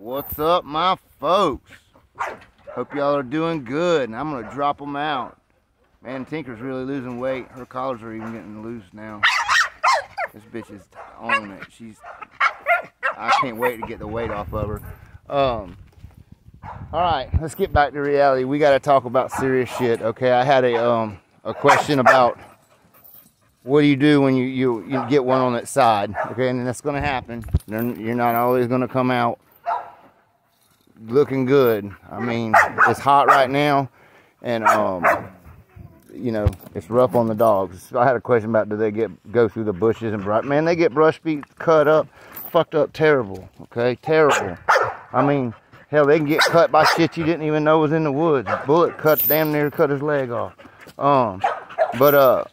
What's up, my folks? Hope y'all are doing good, and I'm gonna drop them out. Man, Tinker's really losing weight. Her collars are even getting loose now. This bitch is on it. She's. I can't wait to get the weight off of her. Um. All right, let's get back to reality. We got to talk about serious shit. Okay, I had a um a question about what do you do when you you, you get one on that side. Okay, and that's going to happen. You're not always going to come out looking good. I mean, it's hot right now, and um, you know, it's rough on the dogs. I had a question about do they get go through the bushes and brush? Man, they get brush feet cut up, fucked up, terrible. Okay, terrible. I mean, hell, they can get cut by shit you didn't even know was in the woods. Bullet cut, damn near cut his leg off. Um, but uh,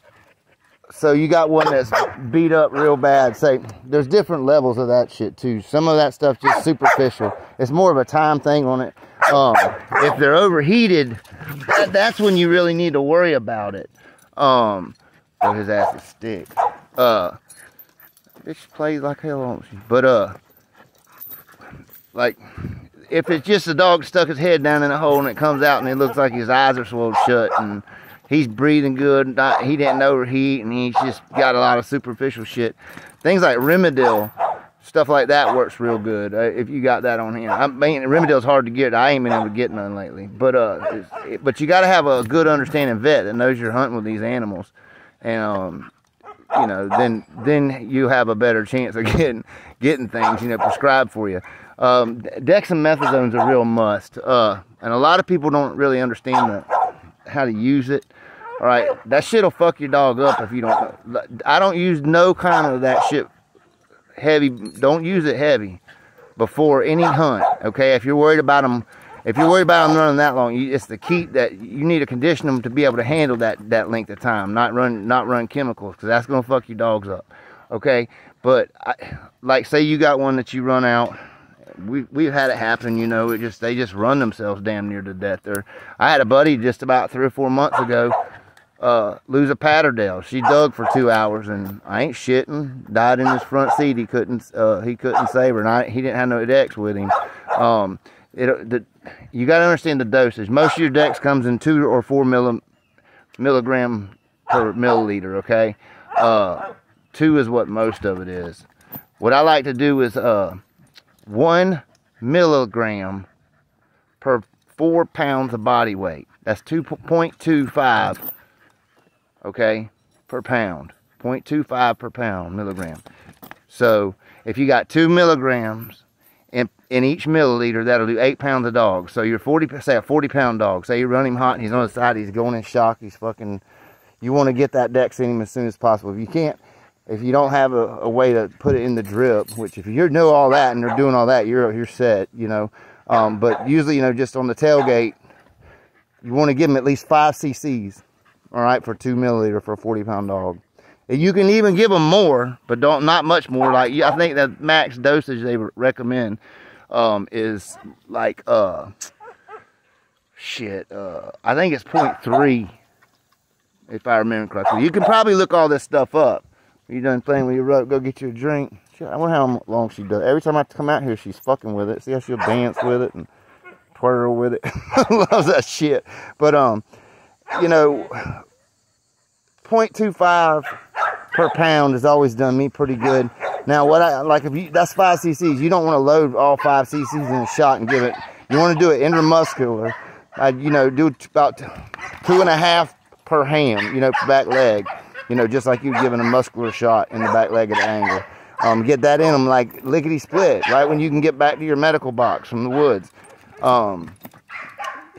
so you got one that's beat up real bad. Say, there's different levels of that shit too. Some of that stuff just superficial. It's more of a time thing on it. Um, if they're overheated, that, that's when you really need to worry about it. Um, oh, his ass is stick. Uh, bitch plays like hell, don't she? But uh, like if it's just a dog stuck his head down in a hole and it comes out and it looks like his eyes are swollen shut and he's breathing good. Not, he didn't overheat, and he's just got a lot of superficial shit. Things like Rimadyl, stuff like that works real good. Uh, if you got that on him, I mean, Rimadyl's hard to get. I ain't been able to get none lately. But uh, it, but you got to have a good understanding vet that knows you're hunting with these animals, and um, you know, then then you have a better chance of getting getting things you know prescribed for you. Um, dexamethasone's a real must, uh, and a lot of people don't really understand the, how to use it. All right, that shit'll fuck your dog up if you don't. I don't use no kind of that shit heavy. Don't use it heavy before any hunt. Okay, if you're worried about them, if you're worried about them running that long, you, it's the key that you need to condition them to be able to handle that that length of time. Not run not run chemicals because that's gonna fuck your dogs up. Okay, but I, like say you got one that you run out we we've had it happen. You know, it just they just run themselves damn near to death. There, I had a buddy just about three or four months ago uh, lose a Patterdale. She dug for two hours, and I ain't shitting. Died in his front seat. He couldn't. Uh, he couldn't save her, and I, he didn't have no dex with him. Um, it, the, you got to understand the dosage. Most of your dex comes in two or four milli, milligram per milliliter. Okay, uh, two is what most of it is. What I like to do is uh, one milligram per four pounds of body weight. That's 2.25 okay, per pound. 0.25 per pound, milligram. So if you got two milligrams in, in each milliliter, that'll do eight pounds of dog. So you're 40, say a 40 pound dog. Say you run him hot and he's on the side, he's going in shock, he's fucking, you want to get that dex in him as soon as possible. If you can't, if you don't have a, a way to put it in the drip, which if you know all that and they're doing all that, you're, you're set, you know. Um, but usually, you know, just on the tailgate, you want to give them at least five cc's all right, for two milliliter for a 40 pound dog. And you can even give them more, but don't not much more. Like I think the max dosage they recommend um, is like uh, shit. Uh, I think it's 0.3, if I remember correctly. You can probably look all this stuff up. You done playing with your rope, go get you a drink. I wonder how long she does. Every time I come out here, she's fucking with it. See how she'll dance with it and twirl with it. Loves that shit. But um, you know, 0.25 per pound has always done me pretty good. Now, what I like, if you that's five cc's, you don't want to load all five cc's in a shot and give it. You want to do it intramuscular. I, you know, do about two and a half per hand. You know, back leg. You know, just like you're giving a muscular shot in the back leg at the angle. Um, get that in them like lickety split, right when you can get back to your medical box from the woods. Um,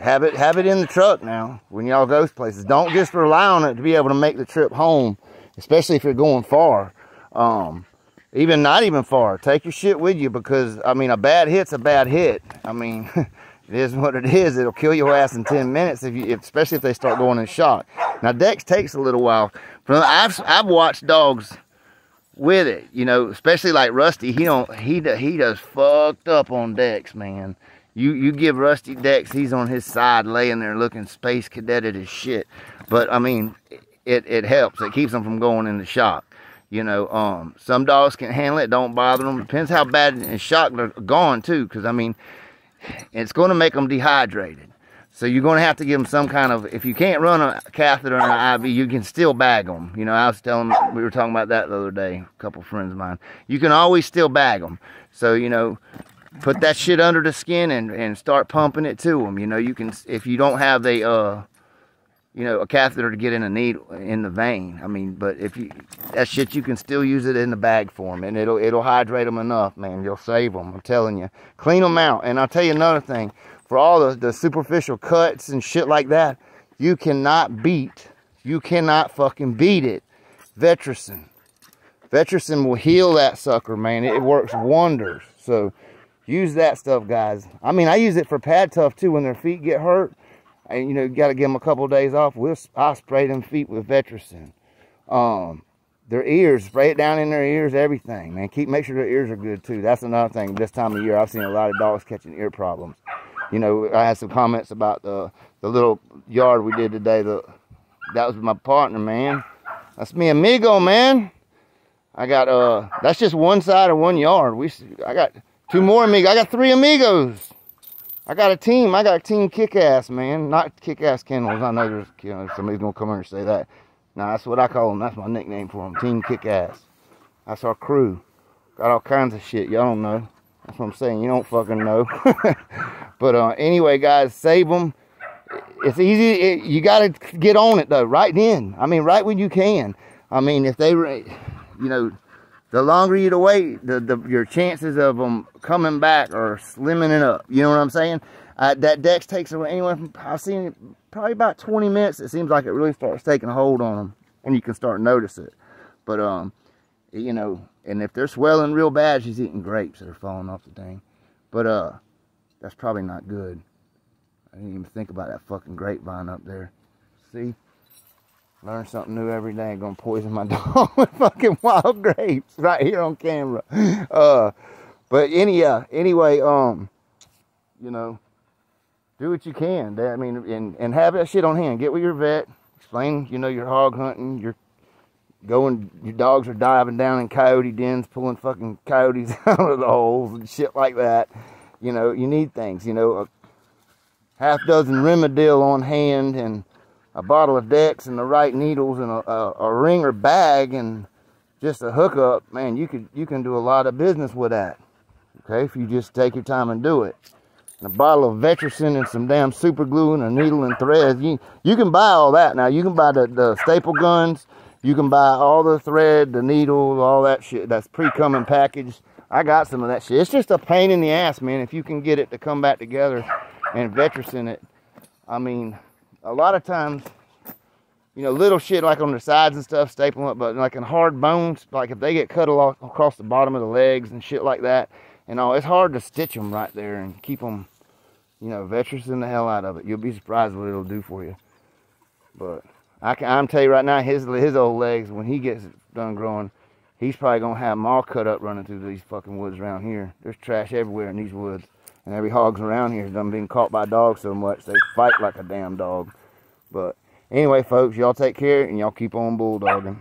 have it have it in the truck now when y'all go places. Don't just rely on it to be able to make the trip home, especially if you're going far. Um, even not even far. Take your shit with you because I mean a bad hit's a bad hit. I mean it is what it is. It'll kill your ass in 10 minutes if you especially if they start going in shock. Now Dex takes a little while. I've I've watched dogs with it, you know, especially like Rusty. He don't he he does fucked up on Dex, man. You you give Rusty Dex, he's on his side laying there looking space cadeted as shit. But I mean, it, it helps. It keeps him from going in the shock. You know, um, some dogs can handle it, don't bother them. Depends how bad and shock they're gone too, because I mean, it's going to make them dehydrated. So you're going to have to give them some kind of, if you can't run a catheter and an IV, you can still bag them. You know, I was telling, we were talking about that the other day, a couple friends of mine. You can always still bag them. So, you know, put that shit under the skin and, and start pumping it to them. You know, you can, if you don't have the, uh, you know, a catheter to get in a needle in the vein. I mean, but if you that shit, you can still use it in the bag form, and it'll it'll hydrate them enough, man. You'll save them. I'm telling you, clean them out. And I'll tell you another thing: for all the the superficial cuts and shit like that, you cannot beat, you cannot fucking beat it. Vetericyn, Vetericyn will heal that sucker, man. It works wonders. So use that stuff, guys. I mean, I use it for pad tough too when their feet get hurt and you know, you got to give them a couple of days off. We'll I spray them feet with Vetericyn. Um, their ears, spray it down in their ears, everything, man. Keep make sure their ears are good too. That's another thing. This time of year, I've seen a lot of dogs catching ear problems. You know, I had some comments about the the little yard we did today. The that was my partner, man. That's me amigo, man. I got uh, that's just one side of one yard. We I got two more amigos. I got three amigos. I got a team. I got a team kick-ass, man. Not kick-ass kennels. I know there's you know, somebody's to come here and say that. No, that's what I call them. That's my nickname for them. Team kick-ass. That's our crew. Got all kinds of shit. Y'all don't know. That's what I'm saying. You don't fucking know. but uh, anyway, guys, save them. It's easy. It, you got to get on it, though, right then. I mean, right when you can. I mean, if they, you know, the longer you wait, the, the your chances of them coming back are slimming it up. You know what I'm saying? Uh, that Dex takes anywhere from, I've seen it probably about 20 minutes. It seems like it really starts taking hold on them and you can start notice it. But, um, you know, and if they're swelling real bad, she's eating grapes that are falling off the thing. But, uh, that's probably not good. I didn't even think about that fucking grapevine up there. See? Learn something new every day. I'm gonna poison my dog with fucking wild grapes right here on camera. Uh, but any uh, anyway, um, you know, do what you can. I mean, and and have that shit on hand. Get with your vet. Explain, you know, you're hog hunting. You're going. Your dogs are diving down in coyote dens, pulling fucking coyotes out of the holes and shit like that. You know, you need things. You know, a half dozen Rimadyl on hand and a bottle of Dex and the right needles and a, a, a Ringer bag and just a hookup, man, you could you can do a lot of business with that. Okay, if you just take your time and do it. And a bottle of Vetericyn and some damn super glue and a needle and thread. You you can buy all that now. You can buy the, the staple guns. You can buy all the thread, the needle, all that shit. That's pre-coming packaged. I got some of that shit. It's just a pain in the ass, man. If you can get it to come back together and Vetericyn it, I mean, a lot of times, you know, little shit like on the sides and stuff, staple up, but like in hard bones, like if they get cut across the bottom of the legs and shit like that, and all, it's hard to stitch them right there and keep them, you know, Vetericyn the hell out of it. You'll be surprised what it'll do for you. But I can, I'm tell you right now, his his old legs, when he gets done growing, he's probably gonna have them all cut up running through these fucking woods around here. There's trash everywhere in these woods. And every hog's around here has done been caught by dogs so much they fight like a damn dog. But anyway, folks, y'all take care and y'all keep on bulldogging.